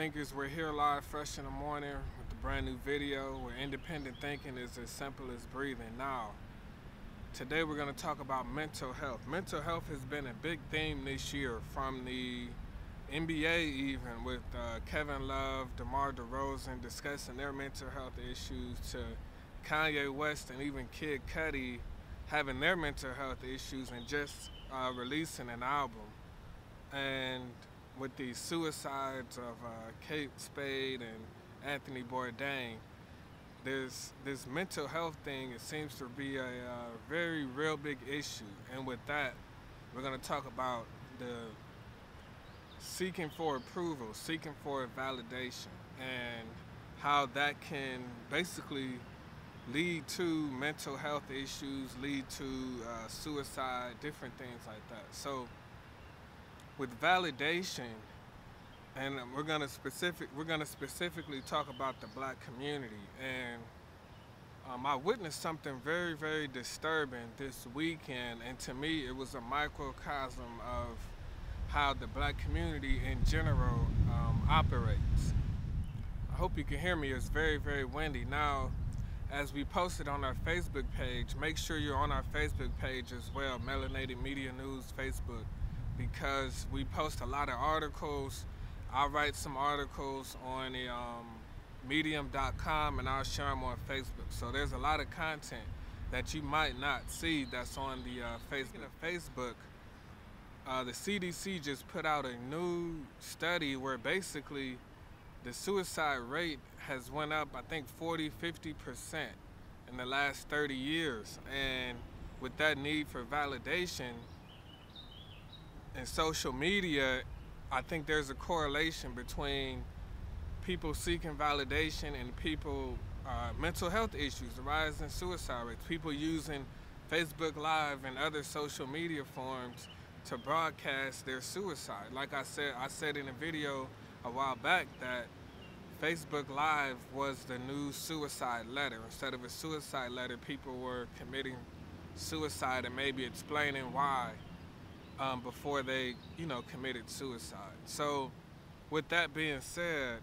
thinkers, we're here live fresh in the morning with a brand new video where independent thinking is as simple as breathing. Now, today we're going to talk about mental health. Mental health has been a big theme this year from the NBA even with uh, Kevin Love, DeMar DeRozan discussing their mental health issues to Kanye West and even Kid Cudi having their mental health issues and just uh, releasing an album. And with the suicides of uh, Kate Spade and Anthony Bourdain, there's this mental health thing. It seems to be a, a uh, very real big issue. And with that, we're to talk about the seeking for approval, seeking for validation, and how that can basically lead to mental health issues, lead to uh, suicide, different things like that. So with validation, and we're gonna specific we're gonna specifically talk about the black community and um, I witnessed something very very disturbing this weekend and to me it was a microcosm of how the black community in general um, operates. I hope you can hear me. It's very, very windy. Now, as we posted on our Facebook page, make sure you're on our Facebook page as well, Melanated Media News Facebook, because we post a lot of articles. I'll write some articles on the um, medium.com and I'll share them on Facebook. So there's a lot of content that you might not see that's on the uh, Facebook. Facebook uh, the CDC just put out a new study where basically the suicide rate has went up, I think 40, 50% in the last 30 years. And with that need for validation and social media, I think there's a correlation between people seeking validation and people uh, mental health issues, the rise in suicide rates, people using Facebook Live and other social media forms to broadcast their suicide. Like I said, I said in a video a while back that Facebook Live was the new suicide letter. Instead of a suicide letter, people were committing suicide and maybe explaining why um, before they, you know, committed suicide. So, with that being said,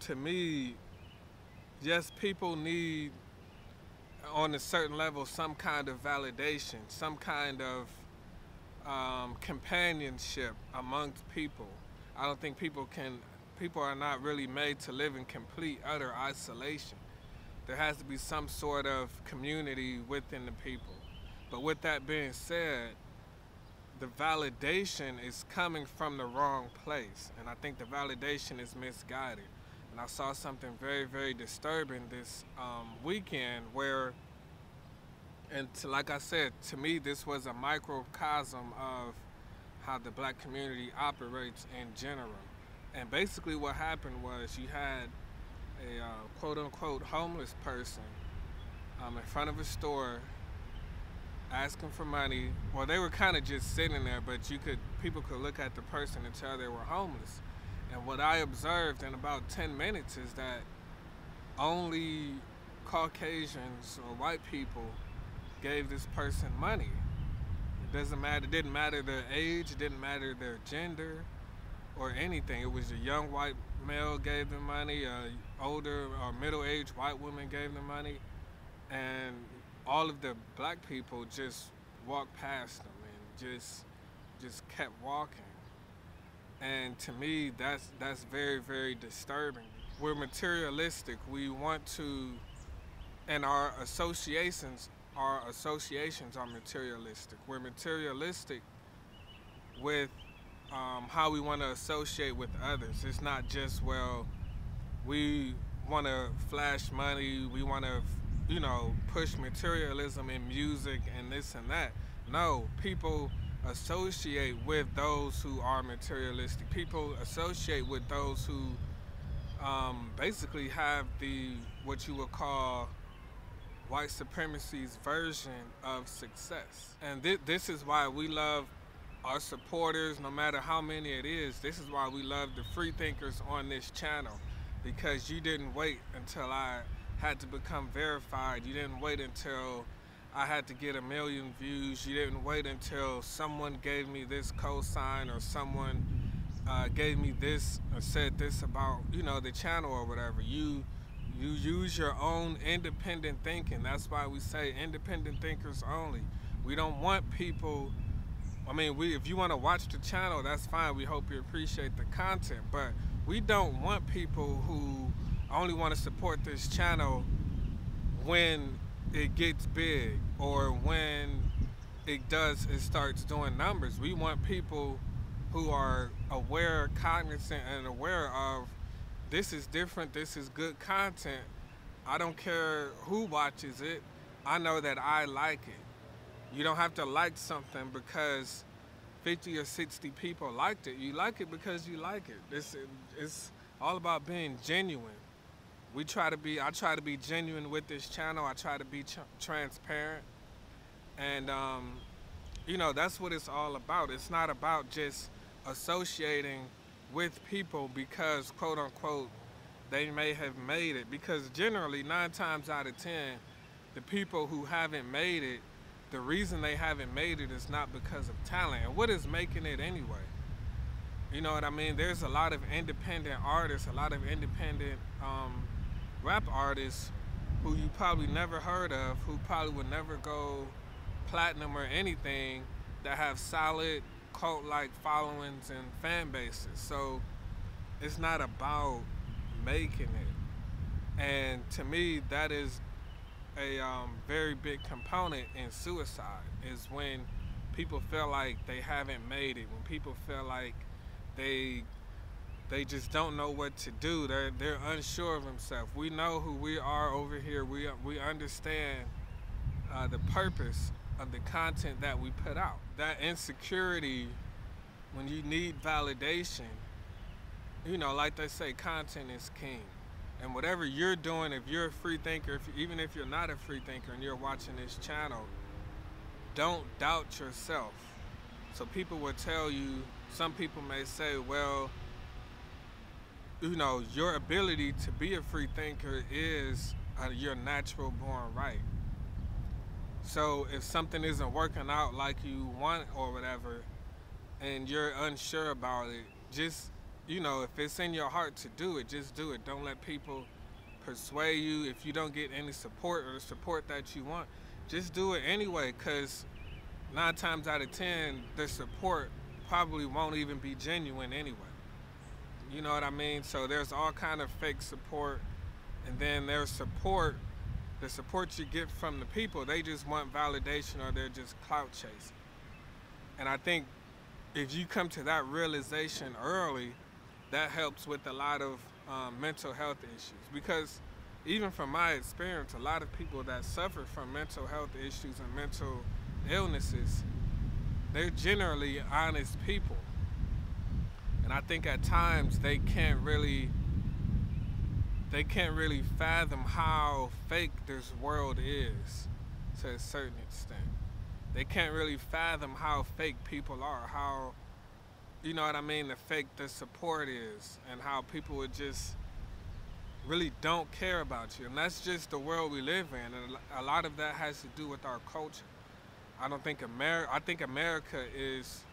to me, yes, people need on a certain level some kind of validation, some kind of um, companionship amongst people. I don't think people can, people are not really made to live in complete, utter isolation. There has to be some sort of community within the people. But with that being said, the validation is coming from the wrong place. And I think the validation is misguided. And I saw something very, very disturbing this um, weekend where and to, like I said, to me, this was a microcosm of how the black community operates in general. And basically, what happened was you had a uh, quote unquote homeless person um, in front of a store asking for money. Well, they were kind of just sitting there, but you could people could look at the person and tell they were homeless. And what I observed in about 10 minutes is that only Caucasians or white people gave this person money. It doesn't matter, it didn't matter their age, it didn't matter their gender or anything. It was a young white male gave them money, a older or middle-aged white woman gave them money, and all of the black people just walked past them and just just kept walking. And to me, that's that's very very disturbing. We're materialistic. We want to, and our associations our associations are materialistic. We're materialistic with um, how we want to associate with others. It's not just, well, we want to flash money, we want to, you know, push materialism in music and this and that. No, people associate with those who are materialistic. People associate with those who um, basically have the, what you would call, white supremacy's version of success. And th this is why we love our supporters, no matter how many it is. This is why we love the free thinkers on this channel because you didn't wait until I had to become verified. You didn't wait until I had to get a million views. You didn't wait until someone gave me this cosign or someone uh, gave me this or said this about you know the channel or whatever. You you use your own independent thinking. That's why we say independent thinkers only. We don't want people. I mean, we if you want to watch the channel, that's fine. We hope you appreciate the content, but we don't want people who only want to support this channel when it gets big or when it does it starts doing numbers. We want people who are aware, cognizant, and aware of this is different, this is good content. I don't care who watches it. I know that I like it. You don't have to like something because 50 or 60 people liked it. You like it because you like it. It's, it's all about being genuine. We try to be, I try to be genuine with this channel. I try to be transparent. And, um, you know, that's what it's all about. It's not about just associating with people because, quote unquote, they may have made it. Because generally, nine times out of ten, the people who haven't made it, the reason they haven't made it is not because of talent. And what is making it anyway? You know what I mean? There's a lot of independent artists, a lot of independent um, rap artists who you probably never heard of, who probably would never go platinum or anything, that have solid cult-like followings and fan bases. So it's not about making it. And to me, that is a um, very big component in suicide is when people feel like they haven't made it, when people feel like they they just don't know what to do. They're they're unsure of themselves. We know who we are over here. We we understand uh, the purpose of the content that we put out. That insecurity, when you need validation, you know, like they say, content is king. And whatever you're doing, if you're a free thinker, if, even if you're not a free thinker and you're watching this channel, don't doubt yourself. So people will tell you, some people may say, well, you know, your ability to be a free thinker is your natural born right. So if something isn't working out like you want or whatever, and you're unsure about it, just, you know, if it's in your heart to do it, just do it. Don't let people persuade you. If you don't get any support or the support that you want, just do it anyway, because nine times out of 10, the support probably won't even be genuine anyway. You know what I mean? So there's all kind of fake support, and then there's support the support you get from the people, they just want validation or they're just clout chasing. And I think if you come to that realization early, that helps with a lot of um, mental health issues. Because even from my experience, a lot of people that suffer from mental health issues and mental illnesses, they're generally honest people. And I think at times they can't really they can't really fathom how fake this world is to a certain extent. They can't really fathom how fake people are, how, you know what I mean, the fake the support is, and how people would just really don't care about you. And that's just the world we live in. And a lot of that has to do with our culture. I don't think America, I think America is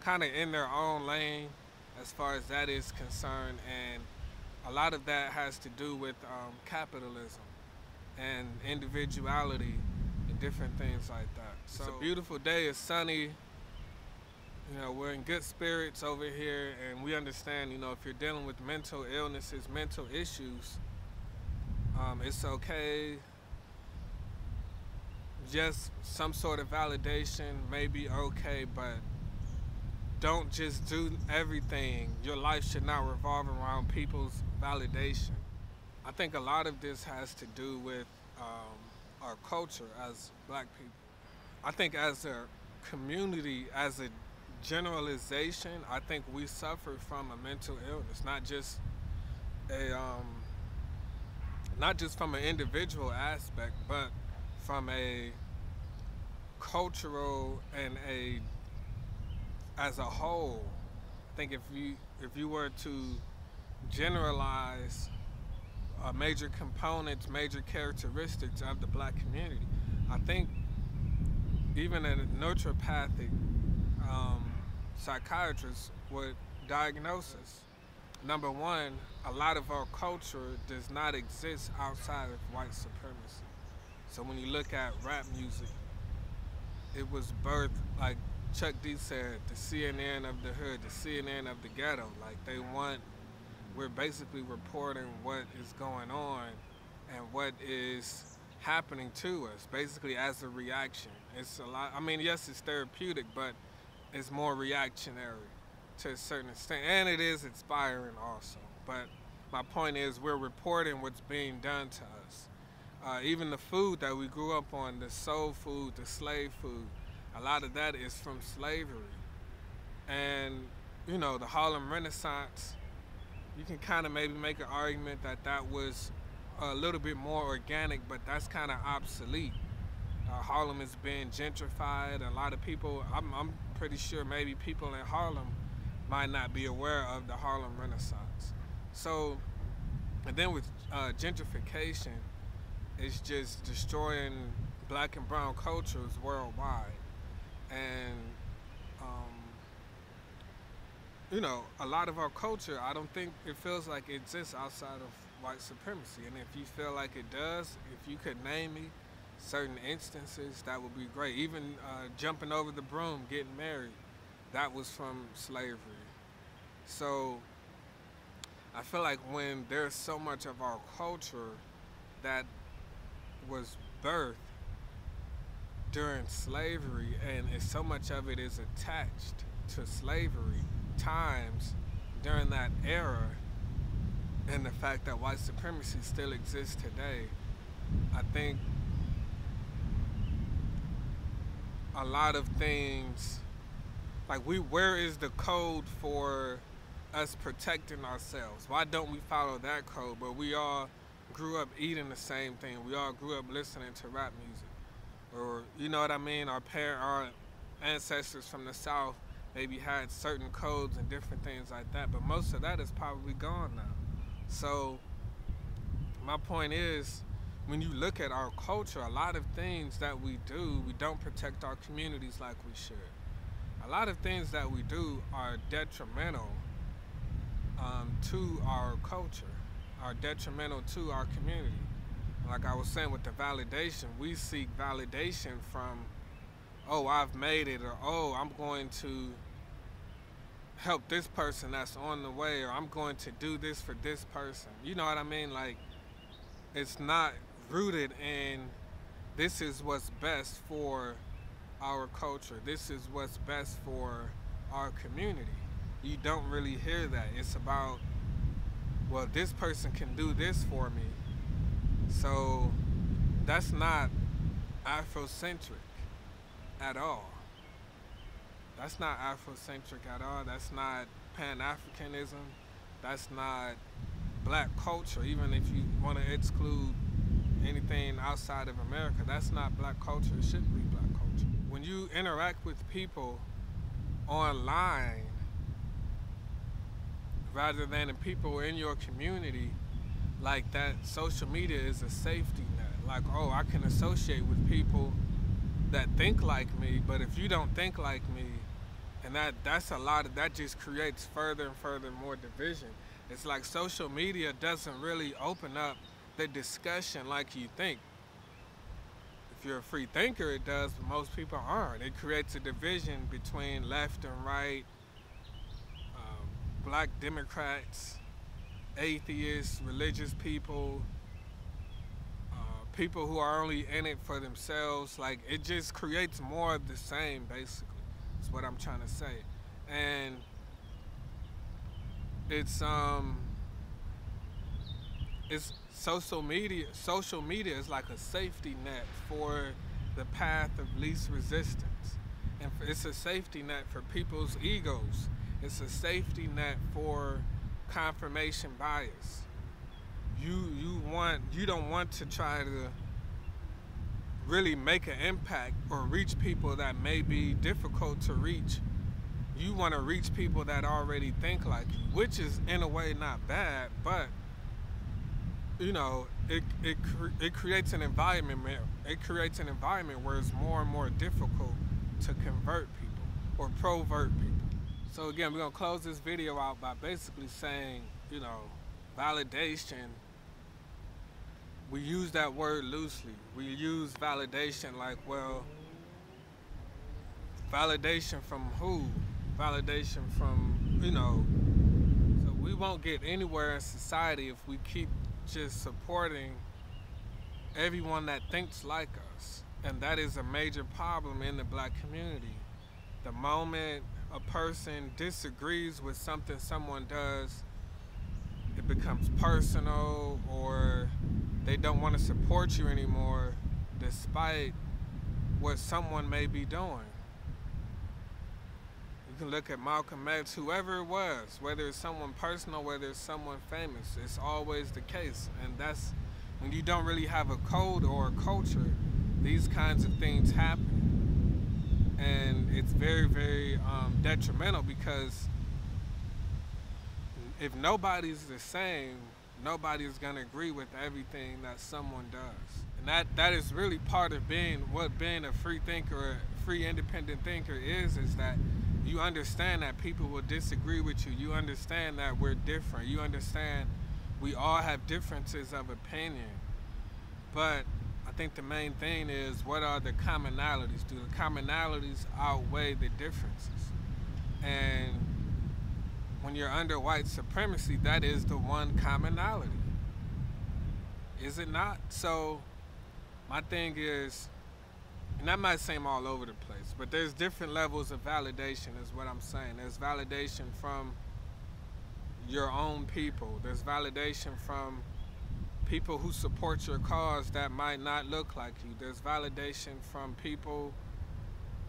kind of in their own lane as far as that is concerned. And a lot of that has to do with um, capitalism and individuality and different things like that. So it's a beautiful day. It's sunny. You know, we're in good spirits over here, and we understand. You know, if you're dealing with mental illnesses, mental issues, um, it's okay. Just some sort of validation may be okay, but don't just do everything. Your life should not revolve around people's validation. I think a lot of this has to do with um, our culture as black people. I think as a community, as a generalization, I think we suffer from a mental illness, not just a um, not just from an individual aspect, but from a cultural and a as a whole, I think if you if you were to generalize uh, major components, major characteristics of the black community, I think even a naturopathic um, psychiatrist would diagnosis. Number one, a lot of our culture does not exist outside of white supremacy. So when you look at rap music, it was birthed, like Chuck D said, the CNN of the hood, the CNN of the ghetto. Like they want, we're basically reporting what is going on and what is happening to us, basically as a reaction. It's a lot, I mean, yes, it's therapeutic, but it's more reactionary to a certain extent. And it is inspiring also. But my point is, we're reporting what's being done to us. Uh, even the food that we grew up on, the soul food, the slave food, a lot of that is from slavery. And, you know, the Harlem Renaissance, you can kind of maybe make an argument that that was a little bit more organic, but that's kind of obsolete. Uh, Harlem is being gentrified. A lot of people, I'm, I'm pretty sure maybe people in Harlem might not be aware of the Harlem Renaissance. So, and then with uh, gentrification, it's just destroying black and brown cultures worldwide. And, um, you know, a lot of our culture, I don't think it feels like it exists outside of white supremacy. And if you feel like it does, if you could name me certain instances, that would be great. Even uh, jumping over the broom, getting married, that was from slavery. So I feel like when there's so much of our culture that was birthed during slavery and so much of it is attached to slavery times during that era and the fact that white supremacy still exists today, I think a lot of things like we where is the code for us protecting ourselves? Why don't we follow that code? But we all grew up eating the same thing. We all grew up listening to rap music or you know what i mean? Our parent our ancestors from the south maybe had certain codes and different things like that but most of that is probably gone now. So my point is when you look at our culture a lot of things that we do we don't protect our communities like we should. A lot of things that we do are detrimental um, to our culture, are detrimental to our community. Like I was saying with the validation, we seek validation from, oh, I've made it, or oh, I'm going to help this person that's on the way, or I'm going to do this for this person. You know what I mean? Like, it's not rooted in this is what's best for our culture. This is what's best for our community. You don't really hear that. It's about, well, this person can do this for me. So that's not Afrocentric at all. That's not Afrocentric at all. That's not Pan Africanism. That's not black culture, even if you want to exclude anything outside of America. That's not black culture. It shouldn't be black culture when you interact with people online rather than the people in your community, like that social media is a safety net. Like, oh, I can associate with people that think like me, but if you don't think like me, and that that's a lot of that just creates further and further more division. It's like social media doesn't really open up the discussion like you think If you're a free thinker, it does, but most people aren't. It creates a division between left and right, um, black Democrats, atheists, religious people, uh, people who are only in it for themselves. Like, it just creates more of the same, basically, is what I'm trying to say. And it's, um, it's social media social media is like a safety net for the path of least resistance and it's a safety net for people's egos it's a safety net for confirmation bias you you want you don't want to try to really make an impact or reach people that may be difficult to reach you want to reach people that already think like you which is in a way not bad but you know, it it it creates an environment. It creates an environment where it's more and more difficult to convert people or provert people. So again, we're gonna close this video out by basically saying, you know, validation. We use that word loosely. We use validation like, well, validation from who? Validation from, you know, so we won't get anywhere in society if we keep just supporting everyone that thinks like us. And that is a major problem in the black community. The moment a person disagrees with something someone does, it becomes personal or they don't want to support you anymore despite what someone may be doing. You can look at Malcolm X, whoever it was, whether it's someone personal, whether it's someone famous, it's always the case. And that's when you don't really have a code or a culture, these kinds of things happen and it's very very um, detrimental because if nobody's the same nobody's going to agree with everything that someone does. And that that is really part of being what being a free thinker a free independent thinker is is that you understand that people will disagree with you. You understand that we're different. You understand we all have differences of opinion. But think the main thing is what are the commonalities? Do the commonalities outweigh the differences? And when you're under white supremacy, that is the one commonality. Is it not? So my thing is, and that might seem all over the place, but there's different levels of validation is what I'm saying. There's validation from your own people. There's validation from people who support your cause that might not look like you. There's validation from people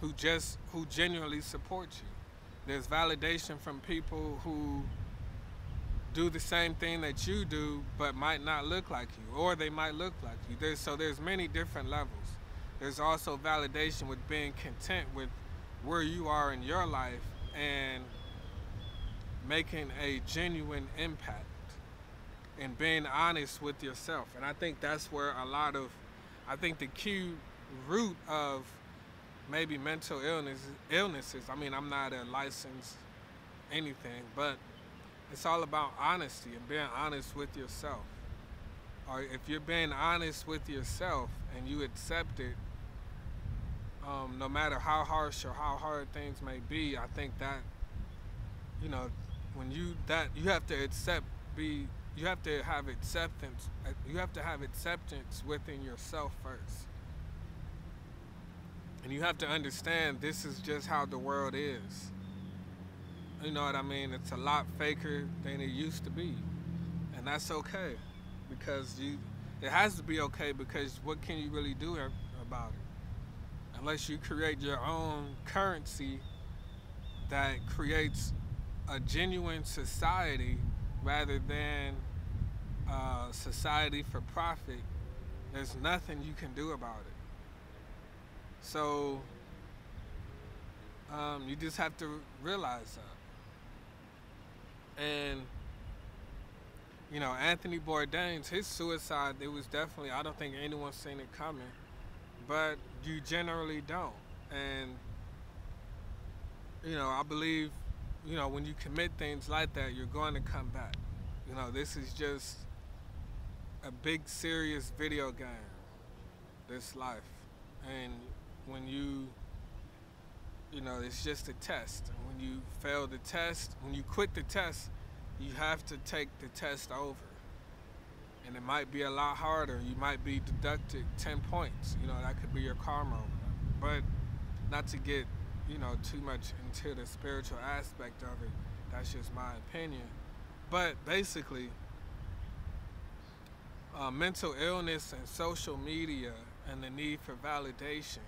who just who genuinely support you. There's validation from people who do the same thing that you do but might not look like you or they might look like you. There's, so there's many different levels. There's also validation with being content with where you are in your life and making a genuine impact and being honest with yourself. And I think that's where a lot of, I think the key root of maybe mental illness illnesses. I mean, I'm not a licensed anything, but it's all about honesty and being honest with yourself. Or if you're being honest with yourself and you accept it, um, no matter how harsh or how hard things may be, I think that, you know, when you that you have to accept be you have to have acceptance. Uh, you have to have acceptance within yourself first. And you have to understand this is just how the world is. You know what I mean? It's a lot faker than it used to be. And that's okay. Because you it has to be okay because what can you really do about it? Unless you create your own currency that creates a genuine society rather than uh, society for profit, there's nothing you can do about it. So um, you just have to realize that. And you know, Anthony Bourdain's his suicide, it was definitely I don't think anyone's seen it coming. But you generally don't. And you know, I believe, you know, when you commit things like that, you're going to come back. You know, this is just a big serious video game this life. And when you you know it's just a test. And when you fail the test when you quit the test you have to take the test over. And it might be a lot harder. You might be deducted 10 points. You know that could be your karma. But not to get you know too much into the spiritual aspect of it. That's just my opinion. But basically uh, mental illness and social media and the need for validation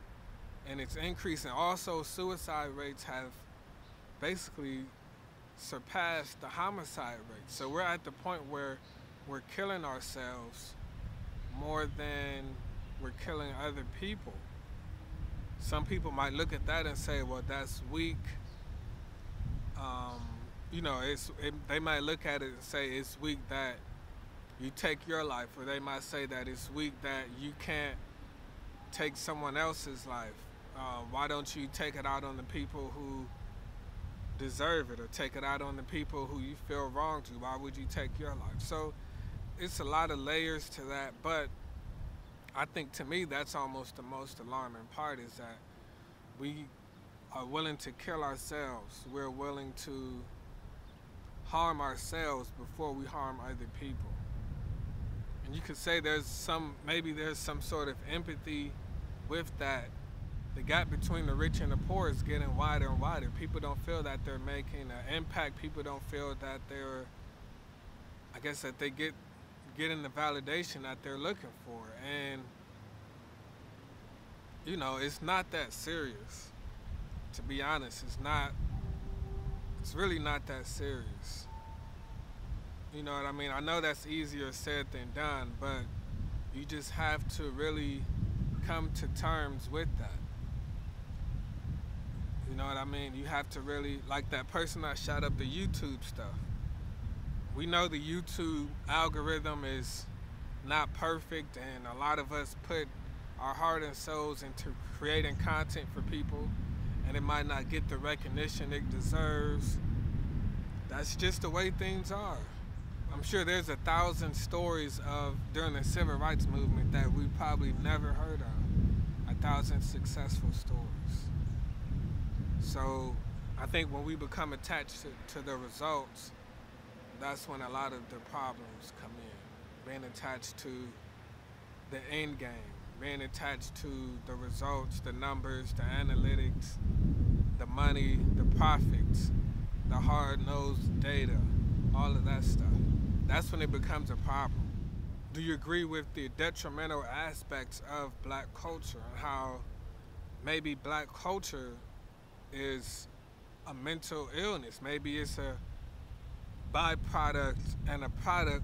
and it's increasing. Also, suicide rates have basically surpassed the homicide rate. So we're at the point where we're killing ourselves more than we're killing other people. Some people might look at that and say, well, that's weak. Um, you know, it's it, they might look at it and say it's weak that you take your life, or they might say that it's weak that you can't take someone else's life. Uh, why don't you take it out on the people who deserve it or take it out on the people who you feel wrong to? Why would you take your life? So it's a lot of layers to that, but I think to me that's almost the most alarming part is that we are willing to kill ourselves. We're willing to harm ourselves before we harm other people. And you could say there's some, maybe there's some sort of empathy with that. The gap between the rich and the poor is getting wider and wider. People don't feel that they're making an impact. People don't feel that they're, I guess that they get getting the validation that they're looking for. And, you know, it's not that serious. To be honest, it's not, it's really not that serious. You know what I mean? I know that's easier said than done, but you just have to really come to terms with that. You know what I mean? You have to really, like that person that shot up the YouTube stuff we know the YouTube algorithm is not perfect, and a lot of us put our heart and souls into creating content for people, and it might not get the recognition it deserves. That's just the way things are. I'm sure there's a thousand stories of during the civil rights movement that we probably never heard of. A thousand successful stories. So I think when we become attached to, to the results, that's when a lot of the problems come in. Being attached to the end game, being attached to the results, the numbers, the analytics, the money, the profits, the hard-nosed data, all of that stuff. That's when it becomes a problem. Do you agree with the detrimental aspects of black culture and how maybe black culture is a mental illness? Maybe it's a byproduct and a product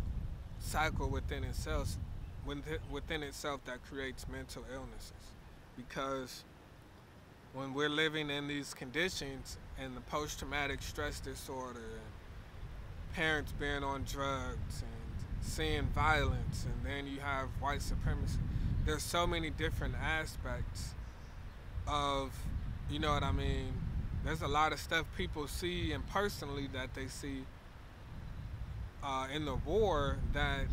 cycle within itself within itself that creates mental illnesses because when we're living in these conditions and the post-traumatic stress disorder and parents being on drugs and seeing violence and then you have white supremacy there's so many different aspects of you know what I mean there's a lot of stuff people see and personally that they see uh, in the war that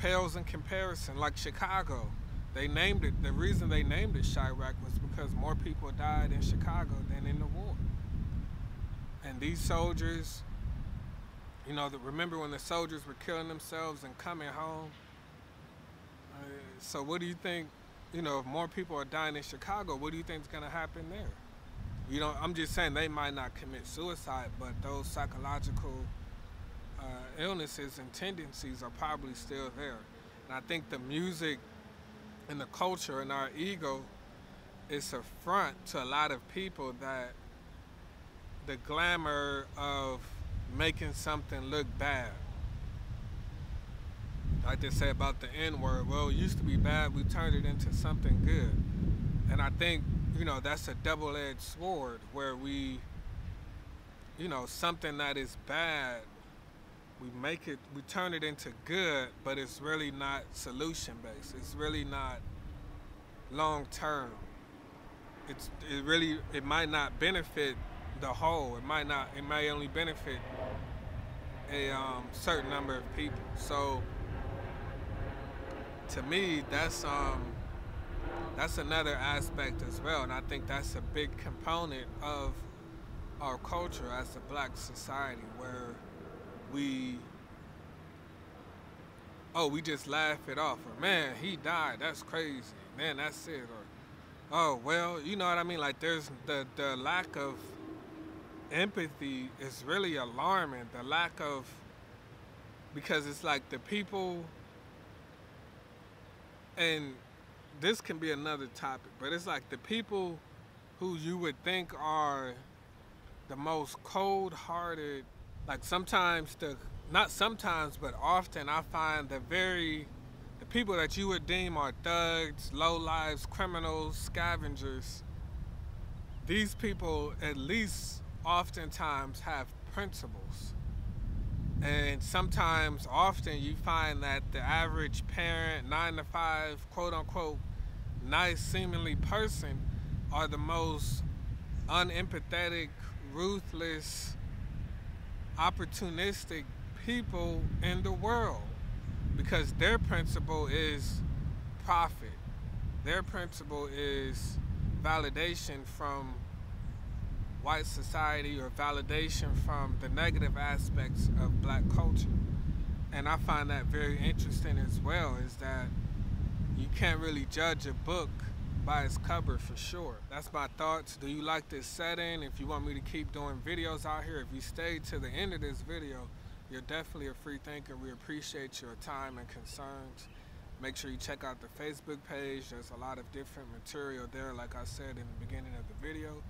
pales in comparison. Like Chicago, they named it. The reason they named it Chiraq was because more people died in Chicago than in the war. And these soldiers, you know, the, remember when the soldiers were killing themselves and coming home? Uh, so what do you think? You know, if more people are dying in Chicago, what do you think is going to happen there? You know, I'm just saying they might not commit suicide, but those psychological uh, illnesses and tendencies are probably still there. And I think the music and the culture and our ego is a front to a lot of people that the glamour of making something look bad. Like they say about the N word, well, it used to be bad, we turned it into something good. And I think, you know, that's a double edged sword where we, you know, something that is bad we make it we turn it into good but it's really not solution based it's really not long term it's it really it might not benefit the whole. It might not it may only benefit a um, certain number of people. So to me that's um that's another aspect as well and i think that's a big component of our culture as a black society where we oh we just laugh it off or man he died. That's crazy. Man that's it or oh well you know what i mean? Like there's the the lack of empathy is really alarming the lack of because it's like the people and this can be another topic but it's like the people who you would think are the most cold-hearted like sometimes the not sometimes but often I find the very the people that you would deem are thugs, low lives, criminals, scavengers, these people at least oftentimes have principles. And sometimes, often, you find that the average parent, nine to five, quote unquote, nice seemingly person are the most unempathetic, ruthless, opportunistic people in the world because their principle is profit. Their principle is validation from white society or validation from the negative aspects of black culture. And I find that very interesting as well is that you can't really judge a book by its cover for sure. That's my thoughts. Do you like this setting? If you want me to keep doing videos out here, if you stay to the end of this video, you're definitely a free thinker. We appreciate your time and concerns. Make sure you check out the Facebook page. There's a lot of different material there, like I said in the beginning of the video.